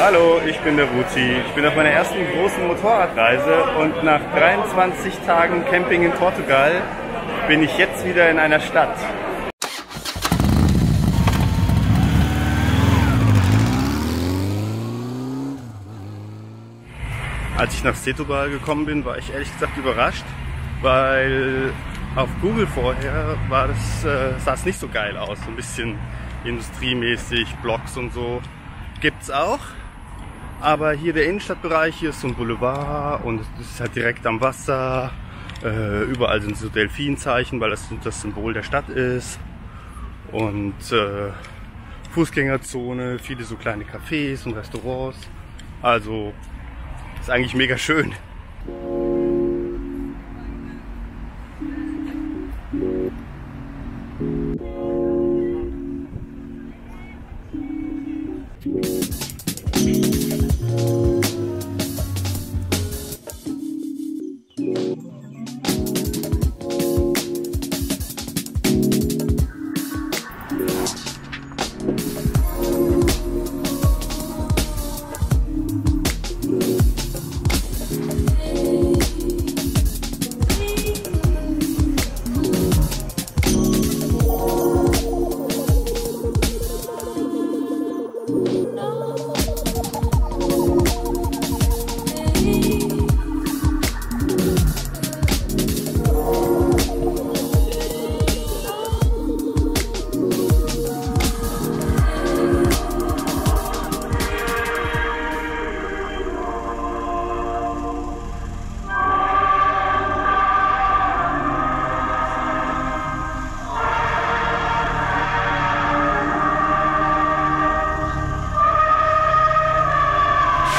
Hallo, ich bin der Ruzi. Ich bin auf meiner ersten großen Motorradreise und nach 23 Tagen Camping in Portugal bin ich jetzt wieder in einer Stadt. Als ich nach Setúbal gekommen bin, war ich ehrlich gesagt überrascht, weil auf Google vorher war das, äh, sah es nicht so geil aus. So ein bisschen industriemäßig, Blogs und so. Gibt's auch. Aber hier der Innenstadtbereich, hier ist so ein Boulevard und es ist halt direkt am Wasser. Äh, überall sind so Delfinzeichen, weil das das Symbol der Stadt ist. Und äh, Fußgängerzone, viele so kleine Cafés und Restaurants. Also ist eigentlich mega schön.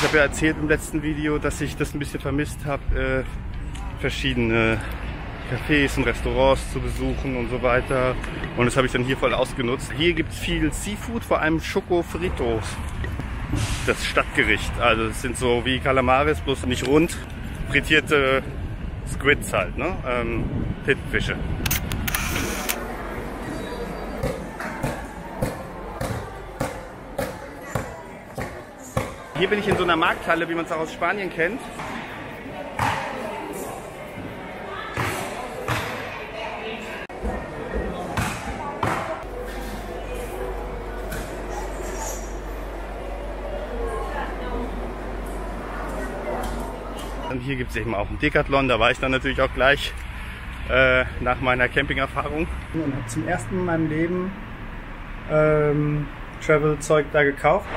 Habe ja erzählt im letzten Video, dass ich das ein bisschen vermisst habe, äh, verschiedene Cafés und Restaurants zu besuchen und so weiter. Und das habe ich dann hier voll ausgenutzt. Hier gibt es viel Seafood, vor allem Choco Fritos. Das Stadtgericht. Also es sind so wie Kalamaris, bloß nicht rund. Frittierte Squids halt, ne? Ähm, Tintenfische. Hier bin ich in so einer Markthalle, wie man es auch aus Spanien kennt. Und hier gibt es eben auch einen Decathlon, da war ich dann natürlich auch gleich äh, nach meiner Camping-Erfahrung. Und habe zum ersten in meinem Leben ähm, Travel-Zeug da gekauft.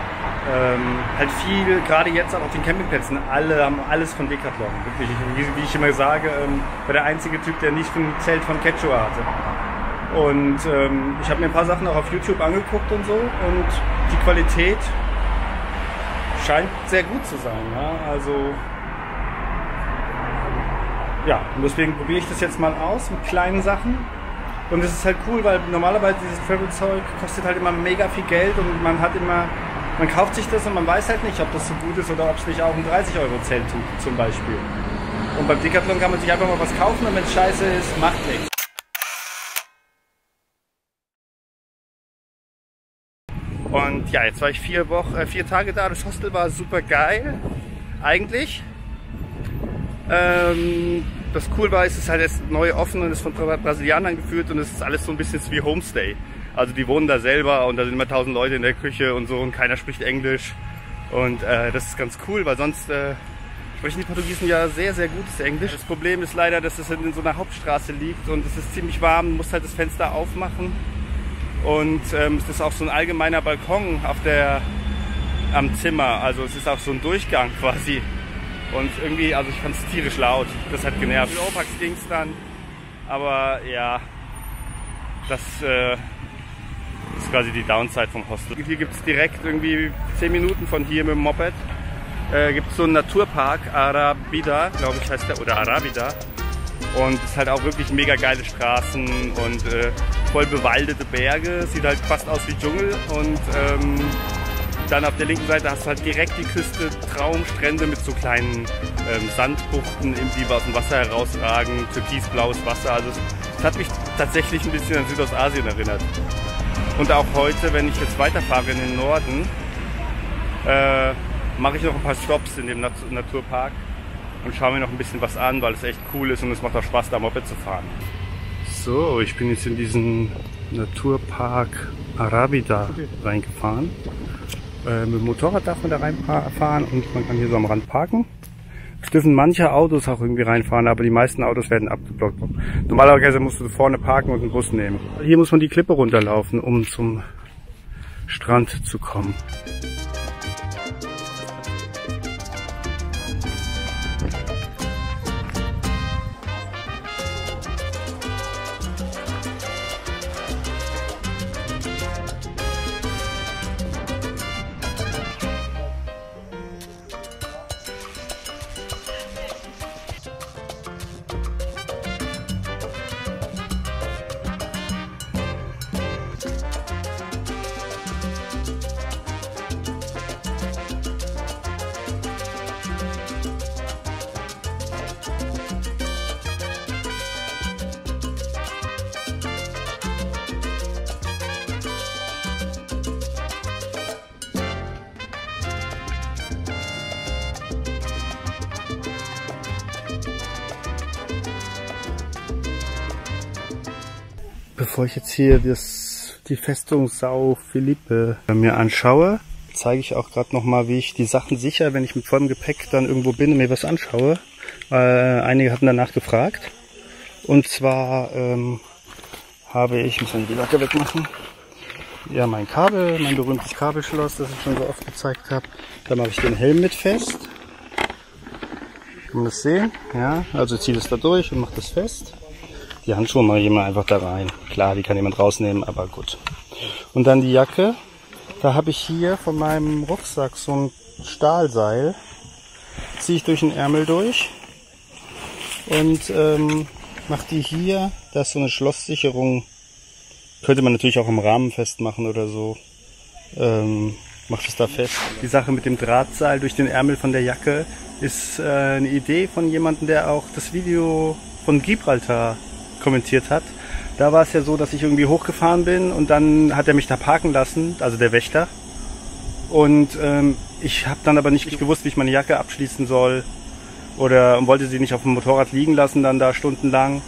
Ähm, halt viel, gerade jetzt auch auf den Campingplätzen, alle haben alles von Decathlon. Wirklich, wie, wie ich immer sage, ähm, war der einzige Typ, der nicht ein Zelt von Quechua hatte. Und ähm, ich habe mir ein paar Sachen auch auf YouTube angeguckt und so und die Qualität scheint sehr gut zu sein. Ja? Also ja, und deswegen probiere ich das jetzt mal aus mit kleinen Sachen. Und es ist halt cool, weil normalerweise dieses Travel-Zeug kostet halt immer mega viel Geld und man hat immer, man kauft sich das und man weiß halt nicht, ob das so gut ist oder ob es nicht auch ein 30 Euro Zelt tut, zum Beispiel. Und beim Decathlon kann man sich einfach mal was kaufen und wenn es scheiße ist, macht nichts. Und ja, jetzt war ich vier Wochen, äh, vier Tage da. Das Hostel war super geil, eigentlich. Ähm, das cool war, ist es halt jetzt neu offen und ist von Brasilianern geführt und es ist alles so ein bisschen wie Homestay. Also die wohnen da selber und da sind immer tausend Leute in der Küche und so und keiner spricht Englisch. Und äh, das ist ganz cool, weil sonst äh, sprechen die Portugiesen ja sehr, sehr gutes Englisch. Das Problem ist leider, dass es in so einer Hauptstraße liegt und es ist ziemlich warm, du musst halt das Fenster aufmachen. Und ähm, es ist auch so ein allgemeiner Balkon auf der, am Zimmer. Also es ist auch so ein Durchgang quasi. Und irgendwie, also ich fand es tierisch laut. Das hat genervt. Mit Opax ging es dann. Aber ja, das äh, ist quasi die Downside vom Hostel. Hier gibt es direkt irgendwie 10 Minuten von hier mit dem Moped. Äh, gibt es so einen Naturpark, Arabida, glaube ich heißt der, oder Arabida. Und es ist halt auch wirklich mega geile Straßen und äh, voll bewaldete Berge. Sieht halt fast aus wie Dschungel. Und ähm, dann auf der linken Seite hast du halt direkt die Küste, Traumstrände mit so kleinen ähm, Sandbuchten, die aus dem Wasser herausragen, türkisblaues Wasser. Also es hat mich tatsächlich ein bisschen an Südostasien erinnert. Und auch heute, wenn ich jetzt weiterfahre in den Norden, äh, mache ich noch ein paar Stops in dem Nat Naturpark und schaue mir noch ein bisschen was an, weil es echt cool ist und es macht auch Spaß, da Moped zu fahren. So, ich bin jetzt in diesen Naturpark Arabida reingefahren. Äh, mit dem Motorrad darf man da reinfahren und man kann hier so am Rand parken. Es dürfen manche Autos auch irgendwie reinfahren, aber die meisten Autos werden abgeblockt. Normalerweise musst du vorne parken und einen Bus nehmen. Hier muss man die Klippe runterlaufen, um zum Strand zu kommen. Bevor ich jetzt hier das, die Festung Sao Felipe mir anschaue, zeige ich auch gerade nochmal, wie ich die Sachen sicher, wenn ich mit vollem Gepäck dann irgendwo bin und mir was anschaue. Äh, einige hatten danach gefragt. Und zwar ähm, habe ich, muss man die Lacke wegmachen, ja mein Kabel, mein berühmtes Kabelschloss, das ich schon so oft gezeigt habe. Da mache ich den Helm mit fest. Kann man das sehen? Ja, also ziehe das da durch und mache das fest. Die Handschuhe mache ich immer einfach da rein. Klar, die kann jemand rausnehmen, aber gut. Und dann die Jacke. Da habe ich hier von meinem Rucksack so ein Stahlseil. Ziehe ich durch den Ärmel durch. Und ähm, mache die hier. Da ist so eine Schlosssicherung. Könnte man natürlich auch im Rahmen festmachen oder so. Ähm, macht es da fest. Die Sache mit dem Drahtseil durch den Ärmel von der Jacke ist äh, eine Idee von jemandem, der auch das Video von Gibraltar kommentiert hat. Da war es ja so, dass ich irgendwie hochgefahren bin und dann hat er mich da parken lassen, also der Wächter. Und ähm, ich habe dann aber nicht gewusst, wie ich meine Jacke abschließen soll oder wollte sie nicht auf dem Motorrad liegen lassen dann da stundenlang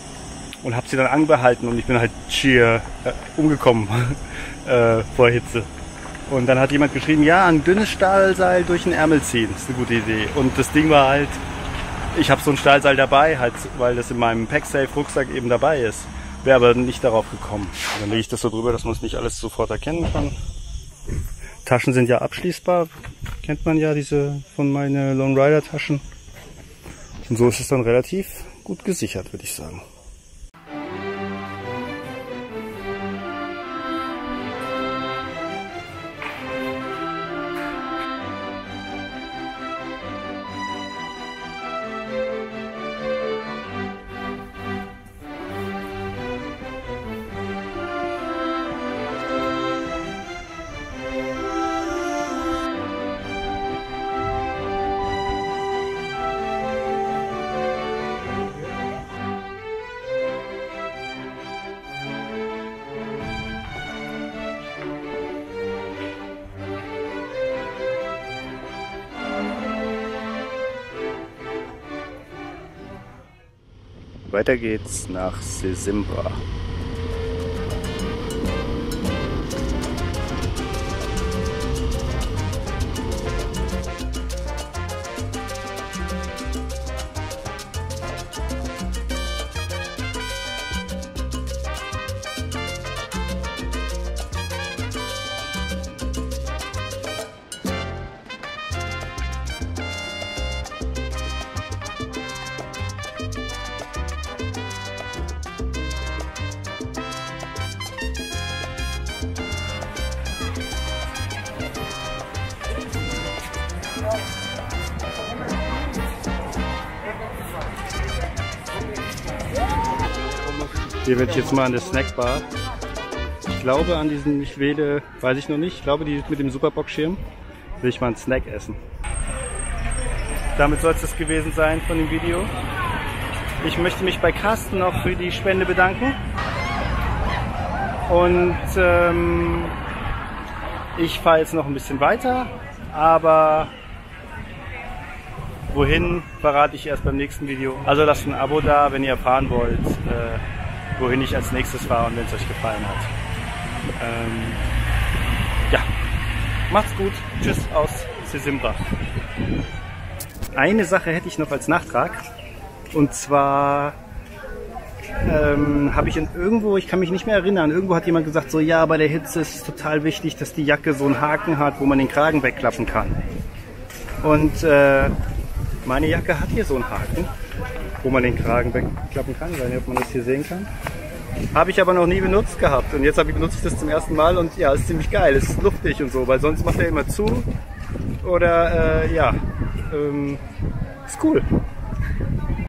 und habe sie dann angehalten und ich bin halt schier äh, umgekommen äh, vor Hitze. Und dann hat jemand geschrieben, ja, ein dünnes Stahlseil durch den Ärmel ziehen, ist eine gute Idee. Und das Ding war halt, ich habe so ein Stahlseil dabei, halt, weil das in meinem Packsafe-Rucksack eben dabei ist. Wäre aber nicht darauf gekommen. Dann lege ich das so drüber, dass man es nicht alles sofort erkennen kann. Taschen sind ja abschließbar. Kennt man ja diese von meinen Lone Rider Taschen. Und so ist es dann relativ gut gesichert, würde ich sagen. Weiter geht's nach Sesimbra. Hier ich jetzt mal an der Snackbar. Ich glaube an diesen, ich wähle, weiß ich noch nicht, ich glaube die mit dem Superbox-Schirm will ich mal einen Snack essen. Damit soll es das gewesen sein von dem Video. Ich möchte mich bei Carsten noch für die Spende bedanken. Und ähm, ich fahre jetzt noch ein bisschen weiter, aber Wohin verrate ich erst beim nächsten Video. Also lasst ein Abo da, wenn ihr erfahren wollt, äh, wohin ich als nächstes fahre und wenn es euch gefallen hat. Ähm, ja, macht's gut. Tschüss aus Sesimbra. Eine Sache hätte ich noch als Nachtrag. Und zwar ähm, habe ich in irgendwo, ich kann mich nicht mehr erinnern, irgendwo hat jemand gesagt, so ja, bei der Hitze ist es total wichtig, dass die Jacke so einen Haken hat, wo man den Kragen wegklappen kann. Und äh, meine Jacke hat hier so einen Haken, wo man den Kragen wegklappen kann. Ich weiß nicht, ob man das hier sehen kann. Habe ich aber noch nie benutzt gehabt. Und jetzt habe ich benutze ich das zum ersten Mal und ja, ist ziemlich geil. Ist luftig und so, weil sonst macht er immer zu. Oder äh, ja, ähm, ist cool.